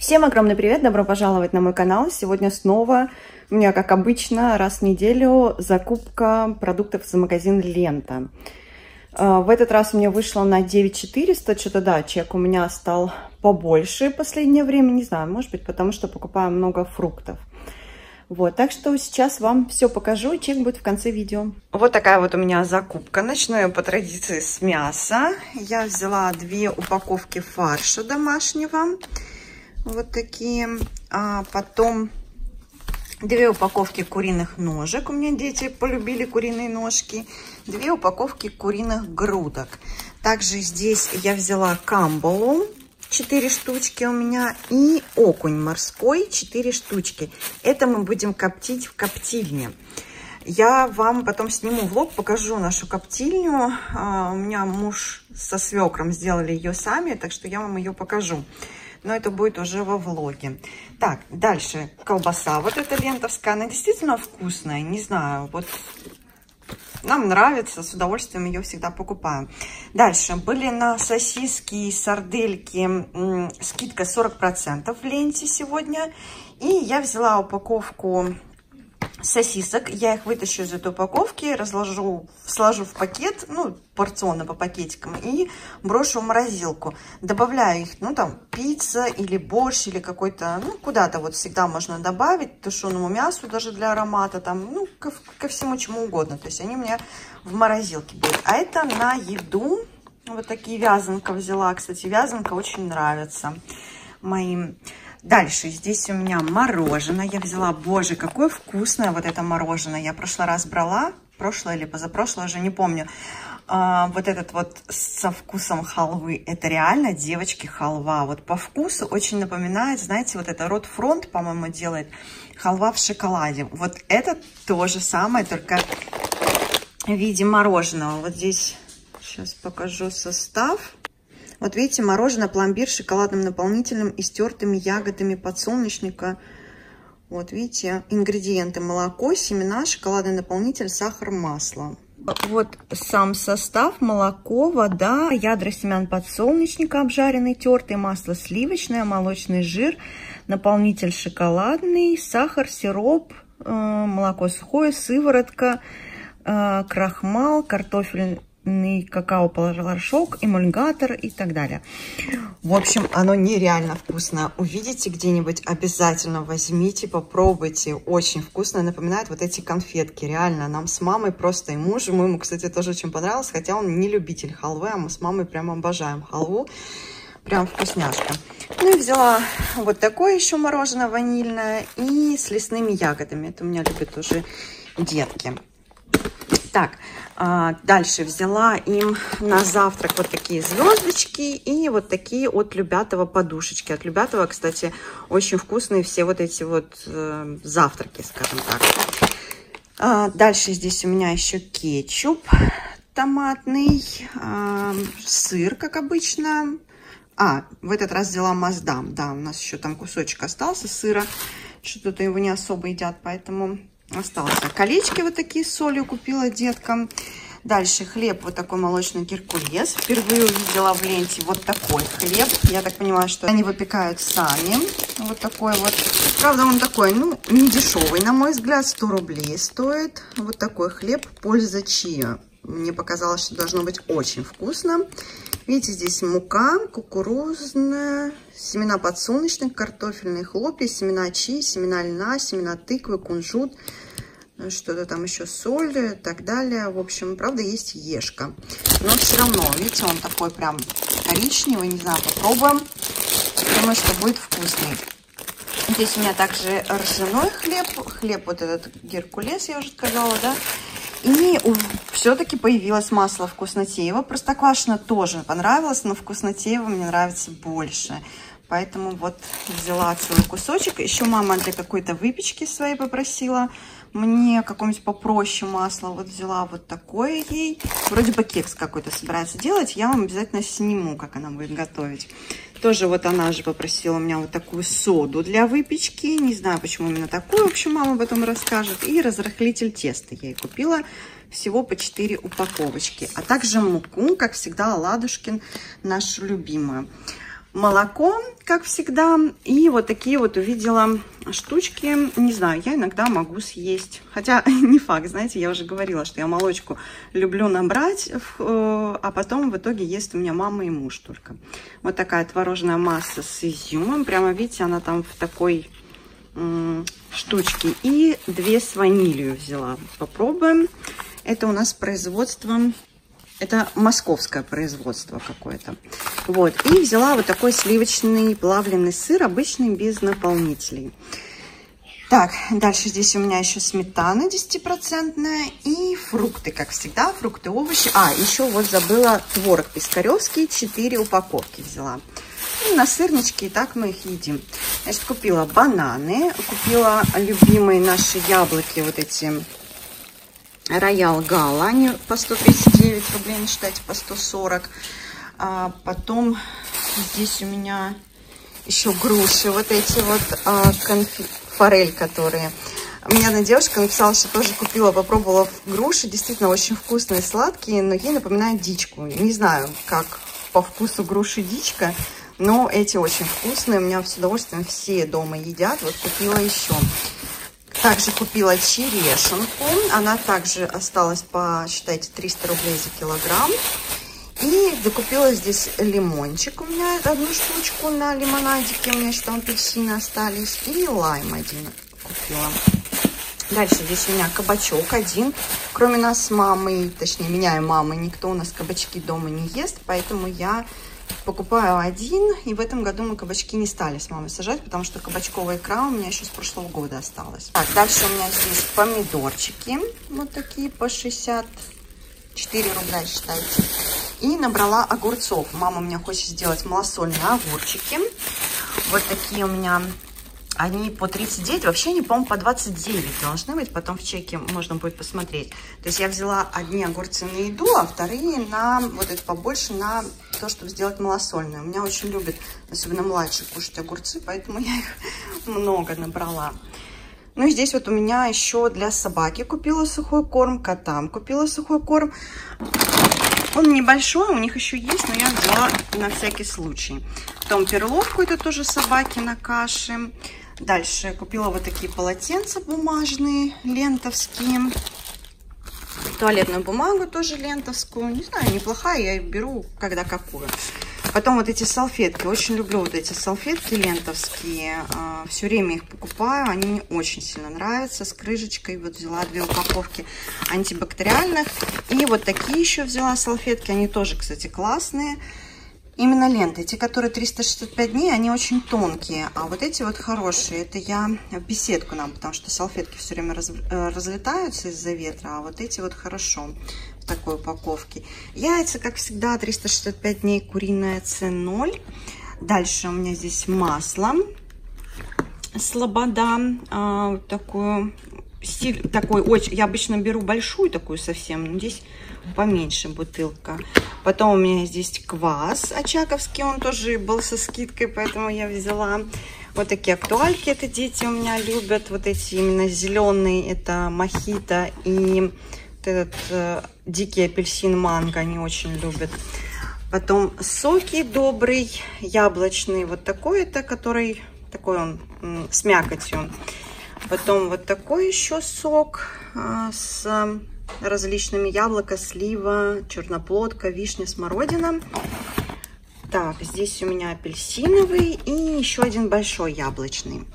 Всем огромный привет, добро пожаловать на мой канал. Сегодня снова у меня, как обычно, раз в неделю закупка продуктов из магазина «Лента». А, в этот раз мне вышло на 9400, что-то да, чек у меня стал побольше в последнее время, не знаю, может быть, потому что покупаю много фруктов. Вот, так что сейчас вам все покажу, чек будет в конце видео. Вот такая вот у меня закупка. Начну я по традиции с мяса. Я взяла две упаковки фарша домашнего вот такие. А потом две упаковки куриных ножек. У меня дети полюбили куриные ножки. Две упаковки куриных грудок. Также здесь я взяла камбалу. 4 штучки у меня и окунь морской 4 штучки. Это мы будем коптить в коптильне. Я вам потом сниму влог, покажу нашу коптильню. А, у меня муж со свекром сделали ее сами, так что я вам ее покажу но это будет уже во влоге. Так, дальше колбаса. Вот эта лентовская, она действительно вкусная, не знаю, вот нам нравится, с удовольствием ее всегда покупаем. Дальше, были на сосиски и сардельки скидка 40% в ленте сегодня. И я взяла упаковку сосисок. Я их вытащу из этой упаковки, разложу, сложу в пакет, ну, порционно по пакетикам, и брошу в морозилку. Добавляю их, ну, там, пицца или борщ, или какой-то, ну, куда-то вот всегда можно добавить тушеному мясу даже для аромата, там, ну, ко, ко всему чему угодно. То есть они у меня в морозилке будут. А это на еду. Вот такие вязанка взяла. Кстати, вязанка очень нравится моим Дальше здесь у меня мороженое. Я взяла, боже, какое вкусное вот это мороженое. Я в прошлый раз брала, прошлое или позапрошлое, уже не помню. А, вот этот вот со вкусом халвы. Это реально, девочки, халва. Вот по вкусу очень напоминает, знаете, вот это Рот Фронт, по-моему, делает халва в шоколаде. Вот это то же самое, только в виде мороженого. Вот здесь сейчас покажу состав. Вот видите, мороженое, пломбир с шоколадным наполнителем и стертыми ягодами подсолнечника. Вот видите, ингредиенты. Молоко, семена, шоколадный наполнитель, сахар, масло. Вот сам состав. Молоко, вода, ядра семян подсолнечника обжаренный, тертый, масло сливочное, молочный жир, наполнитель шоколадный, сахар, сироп, э, молоко сухое, сыворотка, э, крахмал, картофель какао-порошок, эмульгатор и так далее. В общем, оно нереально вкусное. Увидите где-нибудь, обязательно возьмите, попробуйте. Очень вкусно. Напоминает вот эти конфетки. Реально, нам с мамой просто и мужем. Ему, кстати, тоже очень понравилось, хотя он не любитель халвы, а мы с мамой прям обожаем халву. Прям вкусняшка. Ну и взяла вот такое еще мороженое ванильное и с лесными ягодами. Это у меня любят уже детки. Так, а, дальше взяла им на завтрак вот такие звездочки и вот такие от Любятова подушечки. От Любятова, кстати, очень вкусные все вот эти вот э, завтраки, скажем так. А, дальше здесь у меня еще кетчуп томатный, а, сыр, как обычно. А, в этот раз взяла маздам. Да, у нас еще там кусочек остался сыра. Что-то его не особо едят, поэтому остался. Колечки вот такие с солью купила деткам. Дальше хлеб вот такой молочный геркулес. Впервые увидела в ленте вот такой хлеб. Я так понимаю, что они выпекают сами. Вот такой вот. Правда, он такой, ну, не дешевый, на мой взгляд. 100 рублей стоит. Вот такой хлеб. Польза чия. Мне показалось, что должно быть очень вкусно. Видите, здесь мука кукурузная, семена подсолнечных, картофельные хлопья, семена чи, семена льна, семена тыквы, кунжут, что-то там еще соль и так далее. В общем, правда, есть ешка. Но все равно, видите, он такой прям коричневый, не знаю, попробуем. Думаю, что будет вкусный. Здесь у меня также ржаной хлеб, хлеб вот этот геркулес, я уже сказала, да, и все-таки появилось масло вкуснотеево. Простоквашино тоже понравилось, но вкуснотеево мне нравится больше. Поэтому вот взяла целый кусочек. Еще мама для какой-то выпечки своей попросила мне какое-нибудь попроще масло. Вот взяла вот такое ей. Вроде бы кекс какой-то собирается делать. Я вам обязательно сниму, как она будет готовить. Тоже вот она же попросила у меня вот такую соду для выпечки. Не знаю, почему именно такую. В общем, мама потом расскажет. И разрыхлитель теста я ей купила. Всего по 4 упаковочки. А также муку, как всегда, Ладушкин, нашу любимую. Молоко, как всегда. И вот такие вот увидела штучки. Не знаю, я иногда могу съесть. Хотя не факт, знаете, я уже говорила, что я молочку люблю набрать, э, а потом в итоге ест у меня мама и муж только. Вот такая творожная масса с изюмом. Прямо, видите, она там в такой штучке. И две с ванилью взяла. Попробуем. Это у нас производство это московское производство какое-то. Вот. И взяла вот такой сливочный плавленый сыр, обычный, без наполнителей. Так, дальше здесь у меня еще сметана 10% и фрукты, как всегда, фрукты, овощи. А, еще вот забыла творог пискаревский, 4 упаковки взяла. И на сырнички, и так мы их едим. Значит, купила бананы, купила любимые наши яблоки, вот эти Роял Гала, они по 139 рублей, не считайте, по 140. А потом здесь у меня еще груши, вот эти вот а, конфи... форель, которые. У меня одна девушка написала, что тоже купила, попробовала груши, действительно очень вкусные, сладкие, но ей напоминают дичку. Не знаю, как по вкусу груши дичка, но эти очень вкусные, у меня с удовольствием все дома едят. Вот купила еще. Также купила черешенку. Она также осталась по, считайте, 300 рублей за килограмм. И докупила здесь лимончик у меня, одну штучку на лимонадике. У меня там апельсины остались. И лайм один купила. Дальше здесь у меня кабачок один. Кроме нас с мамой, точнее меня и мамы, никто у нас кабачки дома не ест. Поэтому я покупаю один. И в этом году мы кабачки не стали с мамой сажать, потому что кабачковая икра у меня еще с прошлого года осталась. Так, дальше у меня здесь помидорчики. Вот такие по 64 рубля, считайте. И набрала огурцов. Мама у меня хочет сделать малосольные огурчики. Вот такие у меня они по 39, вообще они, по-моему, по 29 должны быть, потом в чеке можно будет посмотреть. То есть я взяла одни огурцы на еду, а вторые на, вот это побольше, на то, чтобы сделать малосольное. У меня очень любят, особенно младшие, кушать огурцы, поэтому я их много набрала. Ну и здесь вот у меня еще для собаки купила сухой корм, котам купила сухой корм. Он небольшой, у них еще есть, но я взяла на всякий случай. Потом перловку, это тоже собаки на каше. Дальше купила вот такие полотенца бумажные, лентовские. Туалетную бумагу тоже лентовскую. Не знаю, неплохая, я беру когда какую. Потом вот эти салфетки. Очень люблю вот эти салфетки лентовские. А, Все время их покупаю. Они мне очень сильно нравятся. С крышечкой. Вот взяла две упаковки антибактериальных. И вот такие еще взяла салфетки. Они тоже, кстати, классные именно ленты. Те, которые 365 дней, они очень тонкие, а вот эти вот хорошие, это я в беседку нам, потому что салфетки все время раз, э, разлетаются из-за ветра, а вот эти вот хорошо в такой упаковке. Яйца, как всегда, 365 дней, куриное С0. Дальше у меня здесь масло. Слобода, а, такую стиль такой очень, я обычно беру большую такую совсем, но здесь поменьше бутылка. Потом у меня здесь квас очаковский, он тоже был со скидкой, поэтому я взяла. Вот такие актуальки, это дети у меня любят, вот эти именно зеленые, это мохито и вот этот э, дикий апельсин манго, они очень любят. Потом соки добрый, яблочный, вот такой это, который, такой он с мякотью. Потом вот такой еще сок а, с различными яблоко, слива, черноплодка, вишня, смородина. Так, здесь у меня апельсиновый и еще один большой яблочный.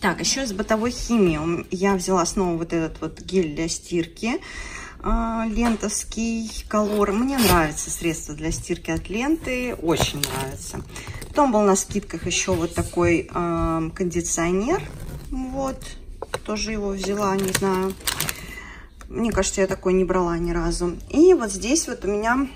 Так, еще из бытовой химии я взяла снова вот этот вот гель для стирки а, лентовский колор. Мне нравится средство для стирки от ленты, очень нравится. Потом был на скидках еще вот такой э, кондиционер вот, тоже его взяла, не знаю. Мне кажется, я такой не брала ни разу. И вот здесь вот у меня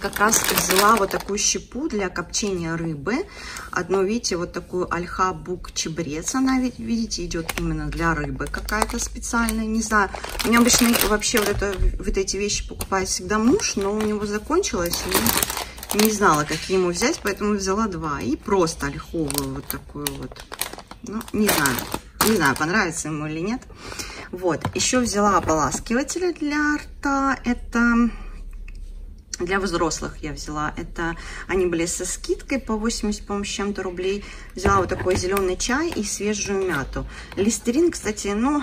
как раз взяла вот такую щепу для копчения рыбы. Одну, видите, вот такую альха бук чебрец. Она, видите, идет именно для рыбы какая-то специальная. Не знаю, у меня обычно вообще вот, это, вот эти вещи покупает всегда муж, но у него закончилось. И не знала, какие ему взять, поэтому взяла два. И просто ольховую вот такую вот ну, не знаю. Не знаю, понравится ему или нет. Вот. Еще взяла ополаскиватели для рта. Это для взрослых я взяла. Это они были со скидкой по 80, по-моему, с чем-то рублей. Взяла вот такой зеленый чай и свежую мяту. Листерин, кстати, ну,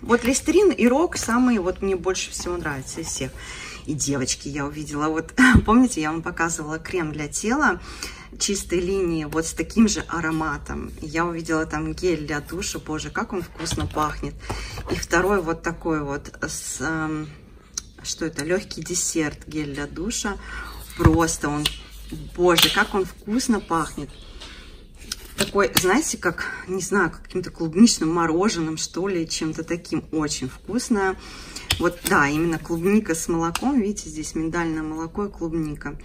вот листерин и рок самые вот мне больше всего нравятся из всех. И девочки, я увидела, вот помните, я вам показывала крем для тела чистой линии, вот с таким же ароматом. Я увидела там гель для душа, боже, как он вкусно пахнет. И второй вот такой вот с... Эм, что это, легкий десерт, гель для душа. Просто он, боже, как он вкусно пахнет. Такой, знаете, как, не знаю, каким-то клубничным мороженым, что ли, чем-то таким. Очень вкусно. Вот, да, именно клубника с молоком. Видите, здесь миндальное молоко и клубника.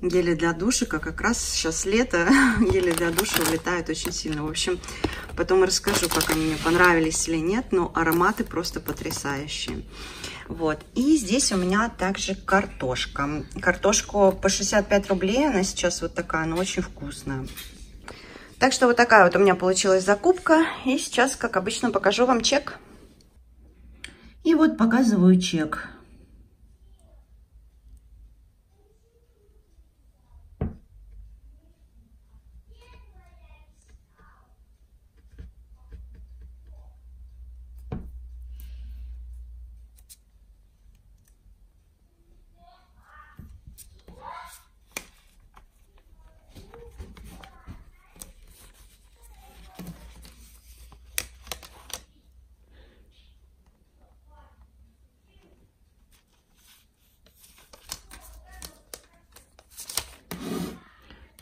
Гели для душика, как раз сейчас лето, гели для душа улетают очень сильно. В общем, потом расскажу, как они мне понравились или нет, но ароматы просто потрясающие. Вот. И здесь у меня также картошка. Картошку по 65 рублей, она сейчас вот такая, она очень вкусная. Так что вот такая вот у меня получилась закупка. И сейчас, как обычно, покажу вам чек. И вот показываю чек.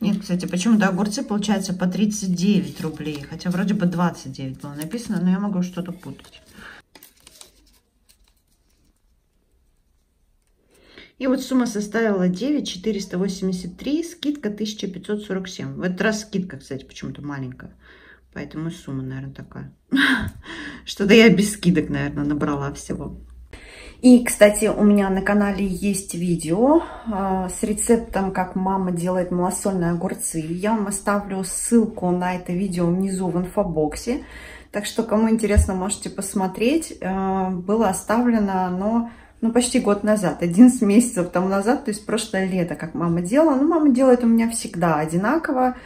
Нет, кстати, почему-то огурцы получается по 39 рублей. Хотя вроде бы 29 было написано, но я могу что-то путать. И вот сумма составила 9 483, скидка 1547. В этот раз скидка, кстати, почему-то маленькая. Поэтому сумма, наверное, такая. Что-то я без скидок, наверное, набрала всего. И, кстати, у меня на канале есть видео э, с рецептом, как мама делает малосольные огурцы. Я вам оставлю ссылку на это видео внизу в инфобоксе. Так что, кому интересно, можете посмотреть. Э, было оставлено оно ну, почти год назад, 11 месяцев тому назад, то есть прошлое лето, как мама делала. Ну, мама делает у меня всегда одинаково.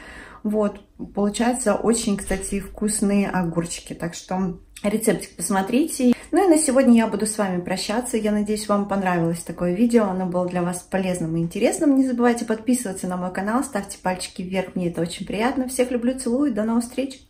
Вот, получается очень, кстати, вкусные огурчики. Так что рецептик посмотрите. Ну и на сегодня я буду с вами прощаться. Я надеюсь, вам понравилось такое видео. Оно было для вас полезным и интересным. Не забывайте подписываться на мой канал, ставьте пальчики вверх. Мне это очень приятно. Всех люблю, целую. До новых встреч!